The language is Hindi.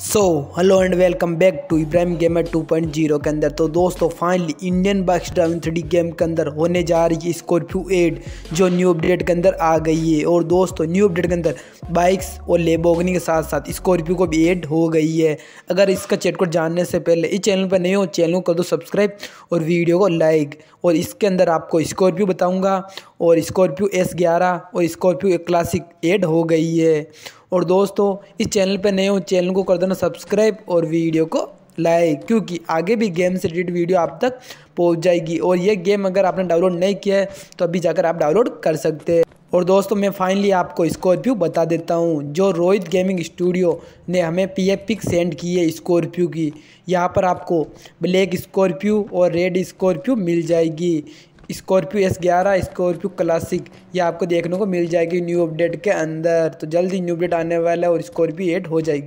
So hello and welcome back to Ibrahim gamer 2.0 के अंदर। तो दोस्तों finally Indian bikes driving three game के अंदर होने जा रही है स्कॉर्पियो 8 जो न्यू अपडेट के अंदर आ गई है। और दोस्तों न्यू अपडेट के अंदर बाइक्स और लेबोगनी के साथ साथ स्कॉर्पियो को भी ऐड हो गई है। अगर इसका चेटकोट जानने से पहले, इस चैनल पर नहीं हो चैनल को कर दो सब्सक्राइब और वीडियो को लाइक और इसके अंदर आपको स्कॉर्पियो बताऊँगा। और स्कॉर्पियो एस ग्यारह और स्कॉर्पियो एक क्लासिक एड हो गई है। और दोस्तों, इस चैनल पर नए हो चैनल को कर देना सब्सक्राइब और वीडियो को लाइक क्योंकि आगे भी गेम से रिलेटेड वीडियो आप तक पहुँच जाएगी। और ये गेम अगर आपने डाउनलोड नहीं किया है तो अभी जाकर आप डाउनलोड कर सकते हैं। और दोस्तों, मैं फाइनली आपको स्कॉर्पियो बता देता हूँ। जो रोहित गेमिंग स्टूडियो ने हमें पी एफ़ पिक सेंड की है स्कॉर्पियो की, यहाँ पर आपको ब्लैक स्कॉर्पियो और रेड स्कॉर्पियो मिल जाएगी। स्कॉर्पियो एस ग्यारह स्कॉर्पियो क्लासिक ये आपको देखने को मिल जाएगी न्यू अपडेट के अंदर। तो जल्दी न्यू अपडेट आने वाला है और स्कॉर्पियो एड हो जाएगी।